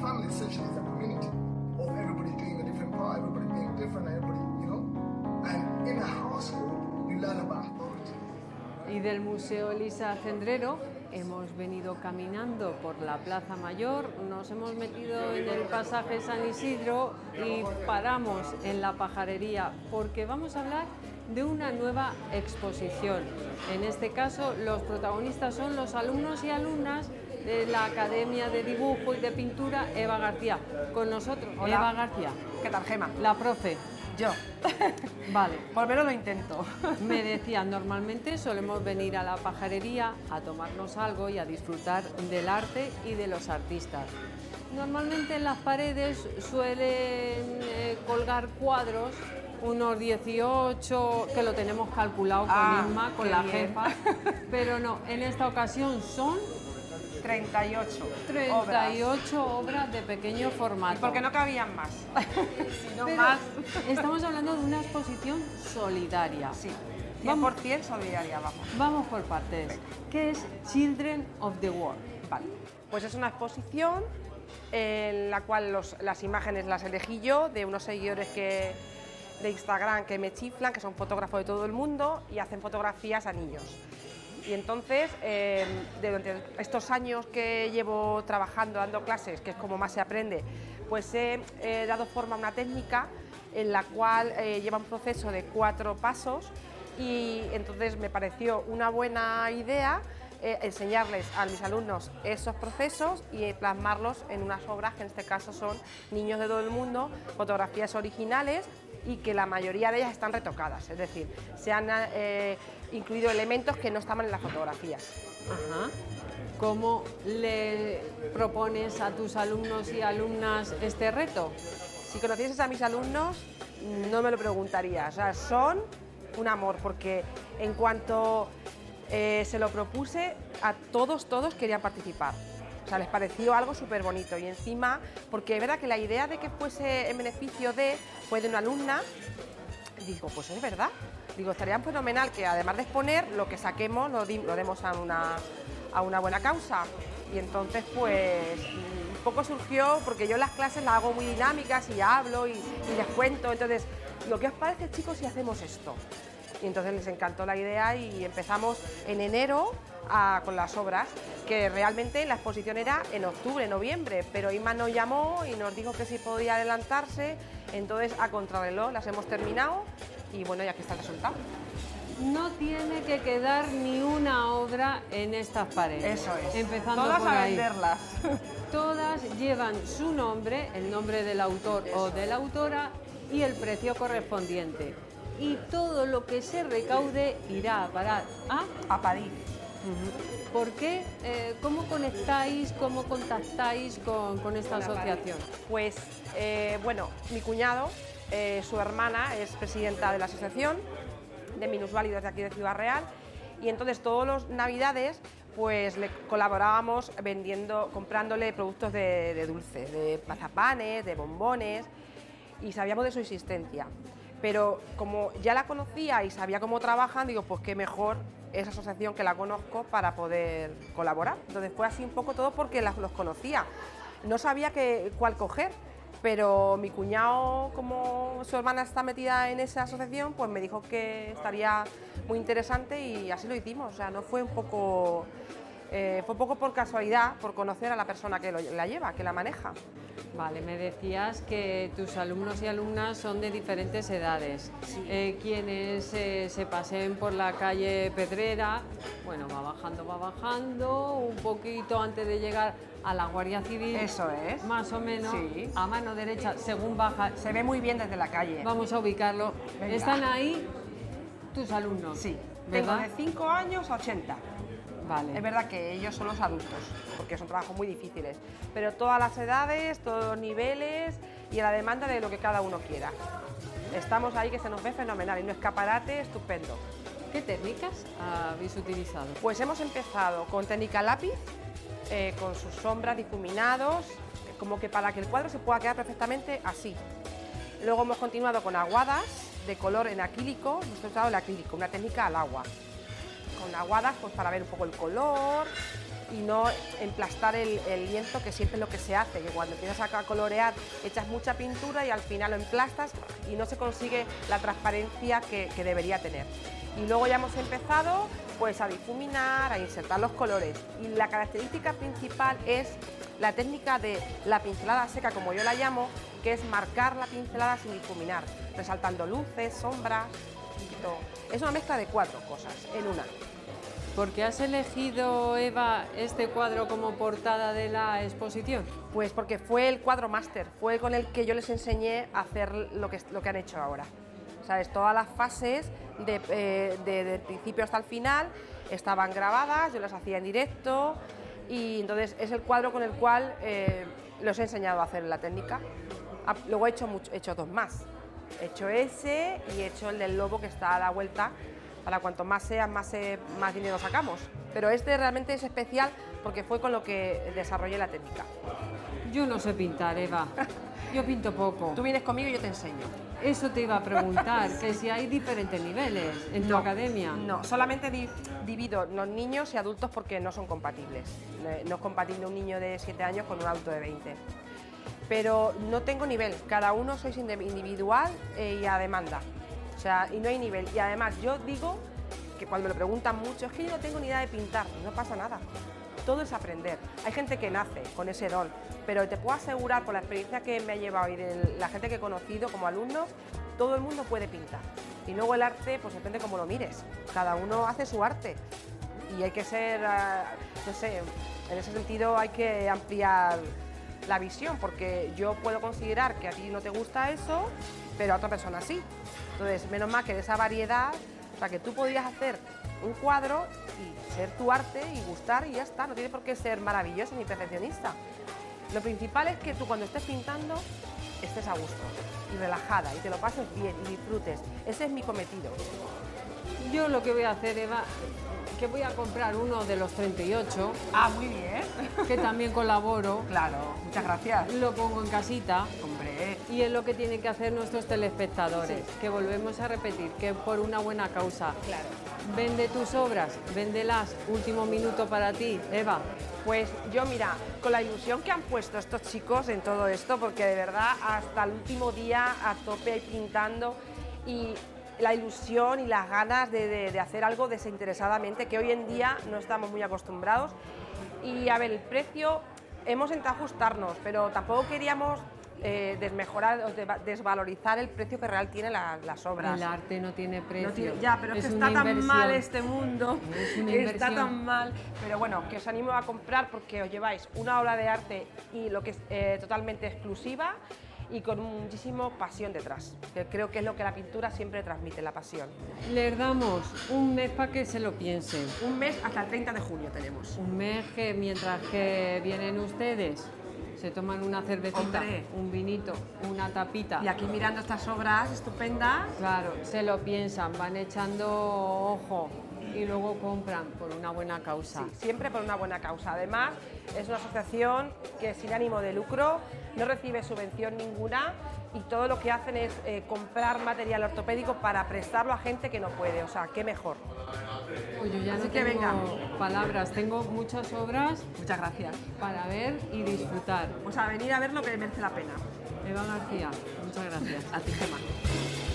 family session is a community of everybody doing a different part, everybody being different, everybody, you know. And in a household, you learn about authority. Y del Museo Elisa Cendrero hemos venido caminando por la Plaza Mayor, nos hemos metido en el pasaje San Isidro y paramos en la pajarería porque vamos a hablar de una nueva exposición. En este caso, los protagonistas son los alumnos y alumnas de la Academia de Dibujo y de Pintura Eva García. Con nosotros, Hola. Eva García, ¿Qué tal, Gema? la profe. Yo. Vale. Por menos lo intento. Me decían, normalmente solemos venir a la pajarería a tomarnos algo y a disfrutar del arte y de los artistas. Normalmente en las paredes suelen eh, colgar cuadros, unos 18, que lo tenemos calculado con Ah, Isma, con la bien. jefa, pero no, en esta ocasión son 38. 38 obras, de pequeño obras. formato. Porque no cabían más. Estamos hablando de una exposición solidaria. Sí. Vamos. 100% solidaria, vamos. Vamos por partes. ¿Qué es Children of the World? Vale. Pues es una exposición en la cual los- las imágenes las elegí yo de unos seguidores que, de Instagram que me chiflan, que son fotógrafos de todo el mundo y hacen fotografías a niños. Y entonces, eh, durante estos años que llevo trabajando, dando clases, que es como más se aprende, pues he dado forma a una técnica en la cual eh, lleva un proceso de cuatro pasos y entonces me pareció una buena idea eh, enseñarles a mis alumnos esos procesos y plasmarlos en unas obras que en este caso son niños de todo el mundo, fotografías originales y que la mayoría de ellas están retocadas, es decir, se han eh, incluido elementos que no estaban en las fotografías. ¿Cómo le propones a tus alumnos y alumnas este reto? Si conocieses a mis alumnos, no me lo preguntaría. O sea, son un amor, porque en cuanto eh, se lo propuse, a todos, todos querían participar. Sea, les pareció algo súper bonito. Y encima, porque es verdad que la idea de que fuese en beneficio de, de una alumna, digo, pues es verdad. Digo, estaría fenomenal que además de exponer, lo que saquemos lo, lo demos a una, a una buena causa. Y entonces, pues, un poco surgió, porque yo las clases las hago muy dinámicas y hablo y, y les cuento. Entonces, digo, ¿qué os parece, chicos, si hacemos esto? Y entonces les encantó la idea y empezamos en enero a- con las obras, que realmente la exposición era en octubre, noviembre, pero Inma nos llamó y nos dijo que si podía adelantarse, entonces a contrarreloj las hemos terminado y bueno, ya aquí está el resultado. No tiene que quedar ni una obra en estas paredes. Eso es. Empezando Todas por a ahí. venderlas. Todas llevan su nombre, el nombre del autor o de la autora y el precio correspondiente. Y todo lo que se recaude irá a parar a A París. ¿Por qué? Eh, ¿Cómo conectáis, cómo contactáis con, con esta asociación? Pues eh, bueno, mi cuñado, eh, su hermana es presidenta de la asociación de minusválidos de aquí de Ciudad Real y entonces todos los navidades pues le colaborábamos vendiendo, comprándole productos de, de dulce, de mazapanes, de bombones y sabíamos de su existencia. Pero como ya la conocía y sabía cómo trabajan, digo, pues qué mejor esa asociación que la conozco para poder colaborar. Entonces fue así un poco todo porque los conocía. No sabía que, cuál coger, pero mi cuñado, como su hermana está metida en esa asociación, pues me dijo que estaría muy interesante y así lo hicimos. O sea, no fue un poco... eh, fue poco por casualidad, por conocer a la persona que lo- la lleva, que la maneja. Vale, me decías que tus alumnos y alumnas son de diferentes edades. Eh, quienes eh, se pasen por la calle Pedrera, bueno, va bajando, va bajando, un poquito antes de llegar a la Guardia Civil. Eso es. Más o menos, Sí. a mano derecha, según baja. Se ve muy bien desde la calle. Vamos a ubicarlo. Venga. Están ahí tus alumnos. Sí, tengo ¿verdad? de 5 años a 80. Vale. Es verdad que ellos son los adultos, porque son trabajos muy difíciles, pero todas las edades, todos los niveles y a la demanda de lo que cada uno quiera. Estamos ahí que se nos ve fenomenal y un escaparate estupendo. ¿Qué técnicas habéis utilizado? Pues hemos empezado con técnica lápiz, eh, con sus sombras difuminados, como que para que el cuadro se pueda quedar perfectamente así. Luego hemos continuado con aguadas de color en acrílico, hemos usado el acrílico, una técnica al agua, con aguadas pues para ver un poco el color y no emplastar el, el lienzo, que siempre es lo que se hace, que cuando empiezas a colorear echas mucha pintura y al final lo emplastas y no se consigue la transparencia que, que debería tener. Y luego ya hemos empezado pues a difuminar, a insertar los colores. Y la característica principal es la técnica de la pincelada seca, como yo la llamo, que es marcar la pincelada sin difuminar, resaltando luces, sombras, Es una mezcla de cuatro cosas en una. ¿Por qué has elegido, Eva, este cuadro como portada de la exposición? Pues porque fue el cuadro máster, fue con el que yo les enseñé a hacer lo que, lo que han hecho ahora. ¿Sabes? Todas las fases, de, eh, de- principio hasta el final, estaban grabadas, yo las hacía en directo y entonces es el cuadro con el cual eh, los he enseñado a hacer la técnica. Ah, Luego he hecho, mucho- he hecho dos más. He hecho ese y he hecho el del lobo que está a la vuelta. Para cuanto más sea, más, más dinero sacamos. Pero este realmente es especial porque fue con lo que desarrollé la técnica. Yo no sé pintar, Eva. Yo pinto poco. Tú vienes conmigo y yo te enseño. Eso te iba a preguntar, que si hay diferentes niveles en tu academia. No, solamente di- divido los niños y adultos porque no son compatibles. No es compatible un niño de 7 años con un adulto de 20. Pero no tengo nivel, cada uno sois individual eh, y a demanda. O sea, y no hay nivel. Y además yo digo que cuando me lo preguntan mucho, es que yo no tengo ni idea de pintar, no pasa nada. Todo es aprender. Hay gente que nace con ese don, pero te puedo asegurar por la experiencia que me ha llevado y de la gente que he conocido como alumnos, todo el mundo puede pintar. Y luego el arte, pues depende cómo lo mires. Cada uno hace su arte. Y hay que ser, ah, no sé, en ese sentido hay que ampliar la visión, porque yo puedo considerar que a ti no te gusta eso, pero a otra persona sí. Entonces, menos mal que de esa variedad, o sea, que tú podrías hacer un cuadro y ser tu arte y gustar y ya está, no tiene por qué ser maravilloso ni perfeccionista. Lo principal es que tú cuando estés pintando estés a gusto y relajada y te lo pases bien y disfrutes. Ese es mi cometido. Yo lo que voy a hacer, Eva, que voy a comprar uno de los 38, Ah, muy bien. que también colaboro, Claro, muchas gracias. lo pongo en casita Hombre, y es lo que tienen que hacer nuestros telespectadores, que volvemos a repetir, que por una buena causa. claro. Vende tus obras, véndelas, último minuto para ti, Eva. Pues yo, mira, con la ilusión que han puesto estos chicos en todo esto, porque de verdad hasta el último día a tope pintando y la ilusión y las ganas de, de- de hacer algo desinteresadamente, que hoy en día no estamos muy acostumbrados. Y a ver, el precio, hemos intentado ajustarnos, pero tampoco queríamos eh, desmejorar o desvalorizar el precio que real tienen la- las obras. El arte no tiene precio. No tiene- ya, pero es, que está tan inversión. mal este mundo. Es una está tan mal. Pero bueno, que os animo a comprar porque os lleváis una obra de arte y lo que es eh, totalmente exclusiva y con muchísimo pasión detrás. Que creo que es lo que la pintura siempre transmite, la pasión. Les damos un mes para que se lo piensen. Un mes hasta el 30 de junio tenemos. Un mes que mientras que vienen ustedes, se toman una cervecita, Hombre. un vinito, una tapita. Y aquí mirando estas obras estupendas, Claro, se lo piensan, van echando ojo y luego compran por una buena causa. Sí, siempre por una buena causa. Además, es una asociación que sin ánimo de lucro, no recibe subvención ninguna y todo lo que hacen es eh, comprar material ortopédico para prestarlo a gente que no puede. O sea, qué mejor. Pues yo ya Así no que tengo venga. palabras, tengo muchas obras Muchas gracias. para ver y disfrutar. Pues a venir a ver lo que merece la pena. Eva García, muchas gracias. A ti, Gemma.